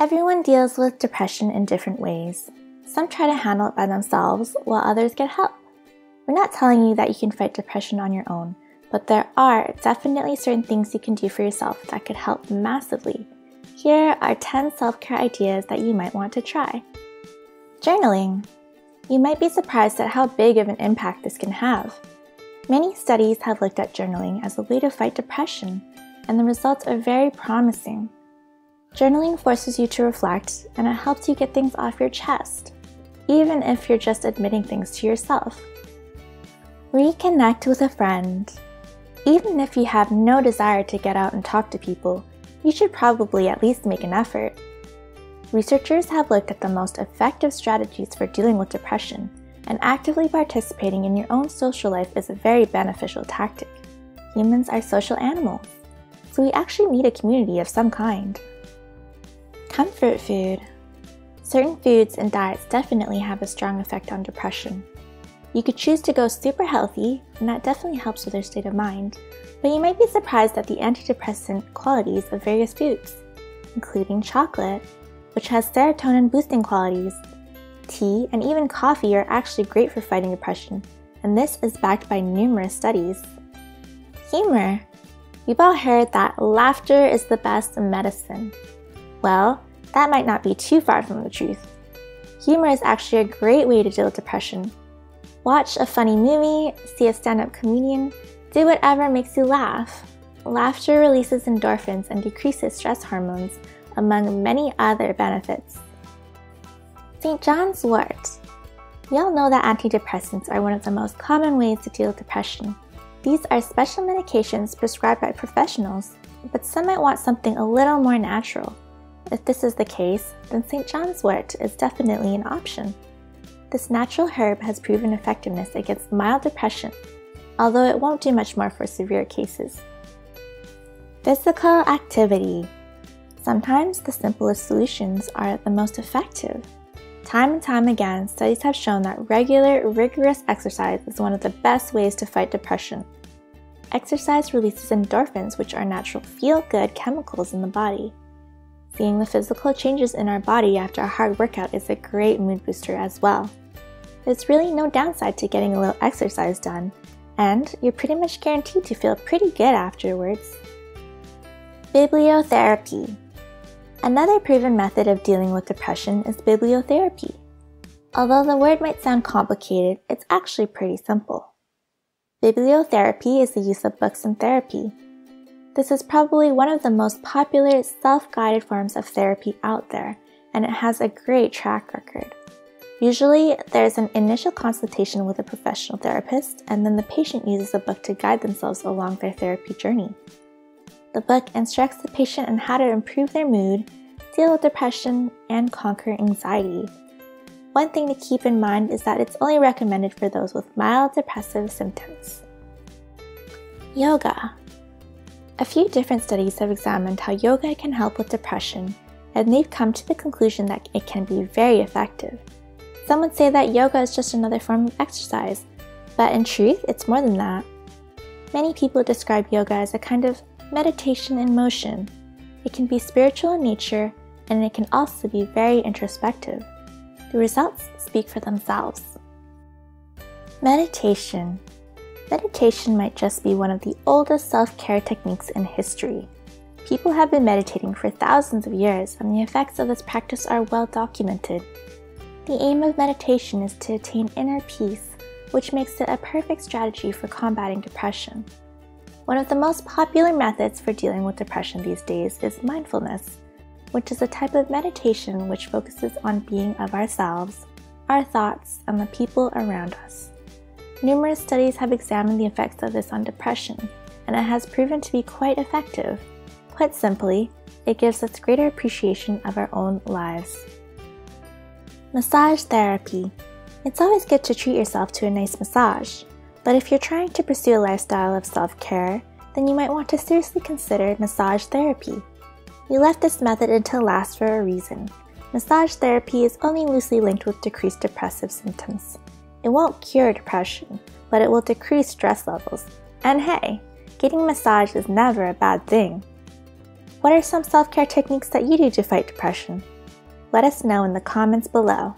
Everyone deals with depression in different ways. Some try to handle it by themselves, while others get help. We're not telling you that you can fight depression on your own, but there are definitely certain things you can do for yourself that could help massively. Here are 10 self care ideas that you might want to try. Journaling. You might be surprised at how big of an impact this can have. Many studies have looked at journaling as a way to fight depression, and the results are very promising. Journaling forces you to reflect and it helps you get things off your chest, even if you're just admitting things to yourself. Reconnect with a friend. Even if you have no desire to get out and talk to people, you should probably at least make an effort. Researchers have looked at the most effective strategies for dealing with depression, and actively participating in your own social life is a very beneficial tactic. Humans are social animals, so we actually need a community of some kind. Comfort food. Certain foods and diets definitely have a strong effect on depression. You could choose to go super healthy, and that definitely helps with your state of mind, but you might be surprised at the antidepressant qualities of various foods, including chocolate, which has serotonin boosting qualities. Tea and even coffee are actually great for fighting depression, and this is backed by numerous studies. Humor. You've all heard that laughter is the best medicine. Well, that might not be too far from the truth. Humor is actually a great way to deal with depression. Watch a funny movie, see a stand up comedian, do whatever makes you laugh. Laughter releases endorphins and decreases stress hormones, among many other benefits. St. John's wort. We all know that antidepressants are one of the most common ways to deal with depression. These are special medications prescribed by professionals, but some might want something a little more natural. If this is the case, then St. John's wort is definitely an option. This natural herb has proven effectiveness against mild depression, although it won't do much more for severe cases. Physical activity. Sometimes the simplest solutions are the most effective. Time and time again, studies have shown that regular, rigorous exercise is one of the best ways to fight depression. Exercise releases endorphins, which are natural feel good chemicals in the body. Seeing the physical changes in our body after a hard workout is a great mood booster as well. There's really no downside to getting a little exercise done, and you're pretty much guaranteed to feel pretty good afterwards. Bibliotherapy. Another proven method of dealing with depression is bibliotherapy. Although the word might sound complicated, it's actually pretty simple. Bibliotherapy is the use of books in therapy, this is probably one of the most popular self-guided forms of therapy out there, and it has a great track record. Usually, there's an initial consultation with a professional therapist, and then the patient uses a book to guide themselves along their therapy journey. The book instructs the patient on how to improve their mood, deal with depression, and conquer anxiety. One thing to keep in mind is that it's only recommended for those with mild depressive symptoms. Yoga. A few different studies have examined how yoga can help with depression, and they've come to the conclusion that it can be very effective. Some would say that yoga is just another form of exercise, but in truth, it's more than that. Many people describe yoga as a kind of meditation in motion. It can be spiritual in nature, and it can also be very introspective. The results speak for themselves. Meditation Meditation might just be one of the oldest self care techniques in history. People have been meditating for thousands of years, and the effects of this practice are well documented. The aim of meditation is to attain inner peace, which makes it a perfect strategy for combating depression. One of the most popular methods for dealing with depression these days is mindfulness, which is a type of meditation which focuses on being of ourselves, our thoughts, and the people around us. Numerous studies have examined the effects of this on depression, and it has proven to be quite effective. Put simply, it gives us greater appreciation of our own lives. Massage therapy. It's always good to treat yourself to a nice massage, but if you're trying to pursue a lifestyle of self care, then you might want to seriously consider massage therapy. We left this method until last for a reason. Massage therapy is only loosely linked with decreased depressive symptoms. It won't cure depression, but it will decrease stress levels. And hey, getting massaged is never a bad thing. What are some self care techniques that you do to fight depression? Let us know in the comments below.